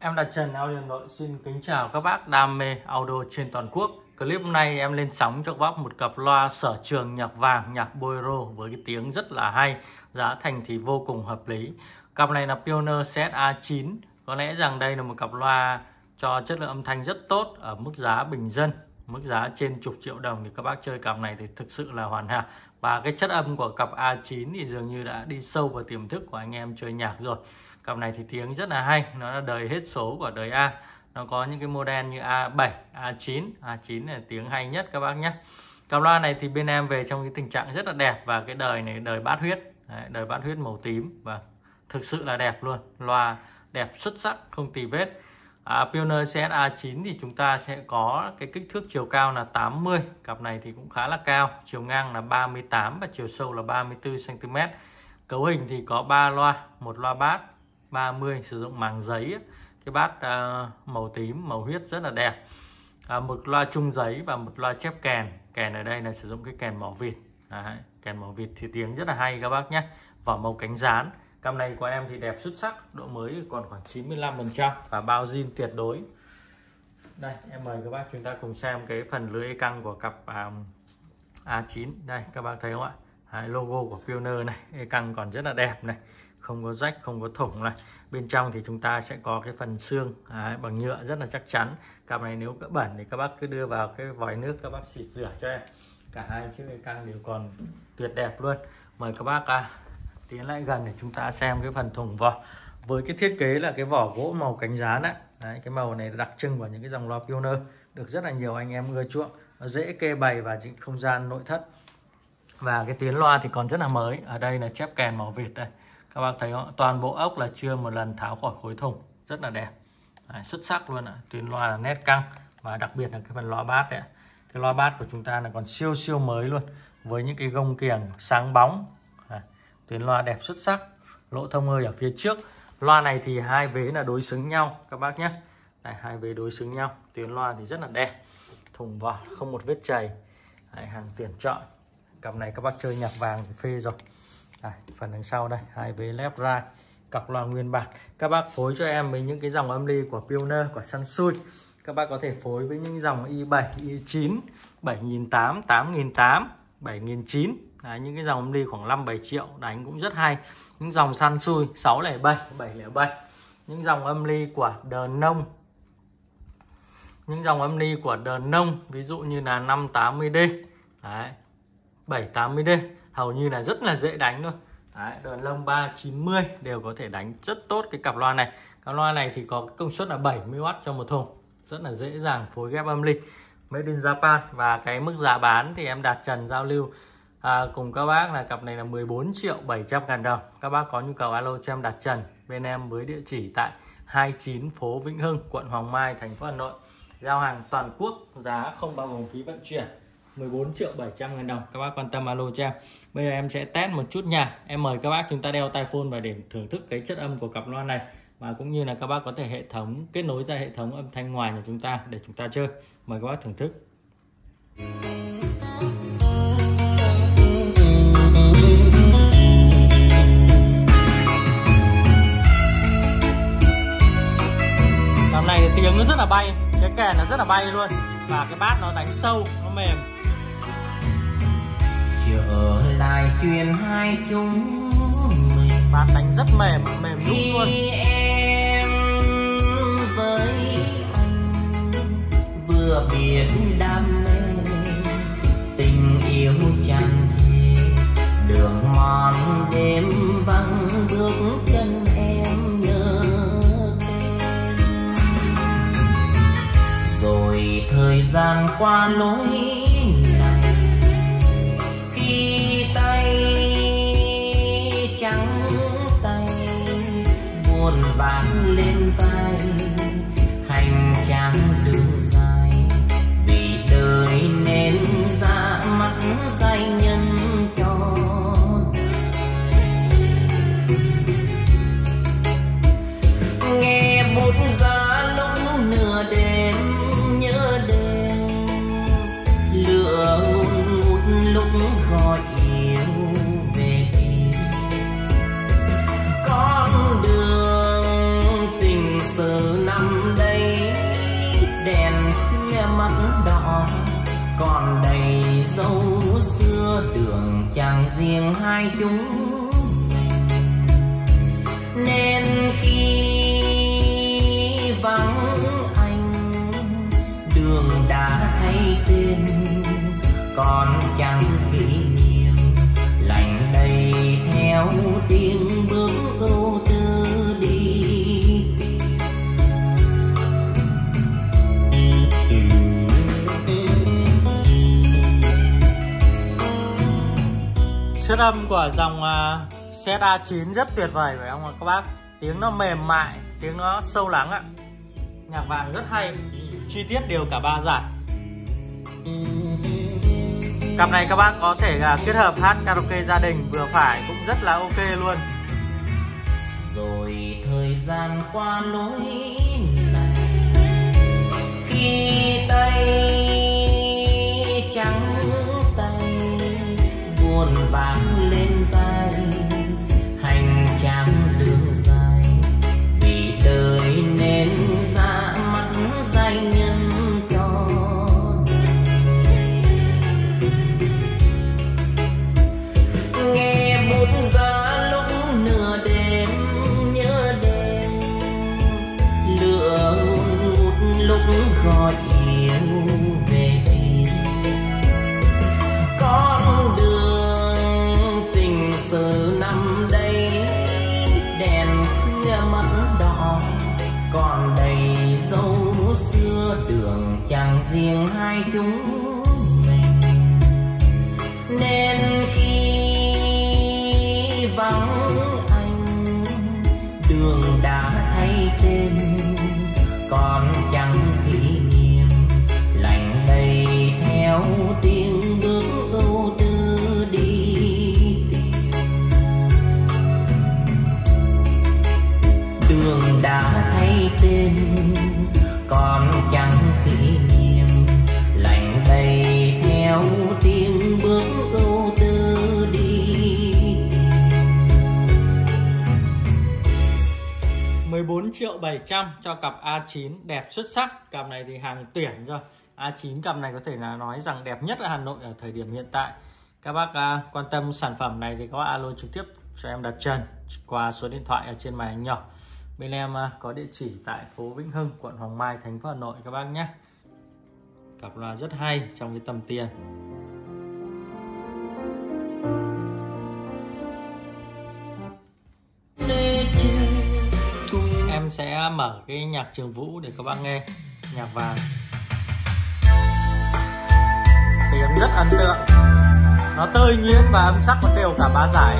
Em là Trần Audio Nội xin kính chào các bác đam mê audio trên toàn quốc. Clip hôm nay em lên sóng cho các bác một cặp loa sở trường nhạc vàng, nhạc bolero với cái tiếng rất là hay, giá thành thì vô cùng hợp lý. Cặp này là Pioneer ZA9. Có lẽ rằng đây là một cặp loa cho chất lượng âm thanh rất tốt ở mức giá bình dân, mức giá trên chục triệu đồng thì các bác chơi cặp này thì thực sự là hoàn hảo. Và cái chất âm của cặp A9 thì dường như đã đi sâu vào tiềm thức của anh em chơi nhạc rồi. Cặp này thì tiếng rất là hay, nó là đời hết số của đời A. Nó có những cái model như A7, A9, A9 là tiếng hay nhất các bác nhé. Cặp loa này thì bên em về trong cái tình trạng rất là đẹp và cái đời này đời bát huyết, Đấy, đời bát huyết màu tím và thực sự là đẹp luôn. Loa đẹp xuất sắc, không tì vết. À, Pioneer CSA9 thì chúng ta sẽ có cái kích thước chiều cao là 80, cặp này thì cũng khá là cao, chiều ngang là 38 và chiều sâu là 34 cm. Cấu hình thì có 3 loa, một loa bát 30 sử dụng màng giấy cái bát uh, màu tím màu huyết rất là đẹp. À, một loa chung giấy và một loa chép kèn. Kèn ở đây là sử dụng cái kèn mỏ vịt. Đấy, kèn mỏ vịt thì tiếng rất là hay các bác nhé. Vỏ màu cánh rán. Cam này của em thì đẹp xuất sắc độ mới còn khoảng 95 phần trăm và bao zin tuyệt đối. Đây em mời các bác chúng ta cùng xem cái phần lưới căng của cặp à, um, A9 đây các bác thấy không ạ? Đấy, logo của Pioneer này. Căng còn rất là đẹp này không có rách không có thủng này. Bên trong thì chúng ta sẽ có cái phần xương đấy, bằng nhựa rất là chắc chắn. Cặp này nếu có bẩn thì các bác cứ đưa vào cái vòi nước các bác xịt rửa cho em. Cả hai chiếc e căng đều còn tuyệt đẹp luôn. Mời các bác à, tiến lại gần để chúng ta xem cái phần thùng vỏ. Với cái thiết kế là cái vỏ gỗ màu cánh rán đấy, đấy cái màu này đặc trưng của những cái dòng loa Pioneer. Được rất là nhiều anh em ưa chuộng. Nó dễ kê bày và những không gian nội thất. Và cái tuyến loa thì còn rất là mới. Ở đây là chép kèn màu việt đây các bác thấy không? Toàn bộ ốc là chưa một lần tháo khỏi khối thùng. Rất là đẹp. Đấy, xuất sắc luôn ạ. À. tuyến loa là nét căng. Và đặc biệt là cái phần loa bát đấy cái loa bát của chúng ta là còn siêu siêu mới luôn. Với những cái gông kiềng sáng bóng. À, tuyến loa đẹp xuất sắc. Lỗ thông hơi ở phía trước. Loa này thì hai vế là đối xứng nhau các bác nhé. Đấy, hai vế đối xứng nhau. Tuyến loa thì rất là đẹp. Thùng vỏ không một vết chảy Đấy, hàng tuyển chọn. Cặp này các bác chơi nhạc vàng thì phê rồi đây, phần đằng sau đây hai vế left right cặp loa nguyên bản. Các bác phối cho em với những cái dòng âm ly của Pioneer của Sansui các bác có thể phối với những dòng i7 i9 7008 8008 7009 Đấy, những cái dòng âm ly khoảng 5 7 triệu đánh cũng rất hay. Những dòng Sansui 607 707 những dòng âm ly của The Nông. Những dòng âm ly của The Nông ví dụ như là 580D Đấy, 780D hầu như là rất là dễ đánh thôi. Đấy, đờn lông 390 đều có thể đánh rất tốt cái cặp loa này. Cặp loa này thì có công suất là 70W cho một thùng. Rất là dễ dàng phối ghép âm ly. Made in Japan. Và cái mức giá bán thì em đặt trần giao lưu. À, cùng các bác là cặp này là 14 triệu 700 ngàn đồng. Các bác có nhu cầu alo cho em đặt trần. Bên em với địa chỉ tại 29 phố Vĩnh Hưng quận Hoàng Mai thành phố Hà Nội. Giao hàng toàn quốc giá không bao gồm phí vận chuyển. 14 triệu 700 ngàn đồng. Các bác quan tâm alo cho em. Bây giờ em sẽ test một chút nha. Em mời các bác chúng ta đeo tai phone và để thưởng thức cái chất âm của cặp loa này. Và cũng như là các bác có thể hệ thống, kết nối ra hệ thống âm thanh ngoài của chúng ta để chúng ta chơi. Mời các bác thưởng thức. Cặp này thì tiếng nó rất là bay. Cái kèn nó rất là bay luôn. Và cái bát nó đánh sâu, nó mềm trở lại chuyện hai chúng mình. Bát đánh rất mềm mềm nhúc luôn. em với vừa biết đam mê tình yêu tràn trề. Đường mòn đêm vắng bước chân em nhớ rồi thời gian qua lối vác lên vai, hành trang đường dài. Vì đời nên ra mắt danh nhân cho nghe bút giá sâu xưa đường chẳng riêng hai chúng. Nên khi vắng anh, đường đã thay tên, còn chẳng kỷ niệm lạnh đầy theo tiếng bước Chất âm của dòng uh, set A9 rất tuyệt vời phải không ạ các bác? Tiếng nó mềm mại, tiếng nó sâu lắng ạ. Nhạc vàng rất hay, chi tiết đều cả ba giải. Cặp này các bác có thể uh, kết hợp hát karaoke gia đình vừa phải cũng rất là ok luôn. Rồi thời gian qua lối này Khi tay vác lên vai, hành trang đường dài. Vì đời nên ra mắt danh nhân cho nghe bút ra lúc nửa đêm, nhớ đêm. Lửa ngút lúc gọi đường chẳng riêng hai chúng mình. Nên khi vắng anh, đường đã thay tên, còn chẳng triệu 700 cho cặp A9 đẹp xuất sắc. Cặp này thì hàng tuyển rồi. A9 cặp này có thể là nói rằng đẹp nhất ở Hà Nội ở thời điểm hiện tại. Các bác à, quan tâm sản phẩm này thì có alo trực tiếp cho em đặt chân qua số điện thoại ở trên màn hình nhỏ. Bên em à, có địa chỉ tại phố Vĩnh Hưng, quận Hoàng Mai, thành phố Hà Nội các bác nhé. Cặp loa rất hay trong cái tầm tiền. Sẽ mở cái nhạc trường vũ để các bạn nghe, nhạc vàng. Tiếng rất ấn tượng. Nó tươi nhuyễn và âm sắc nó đều cả ba giải.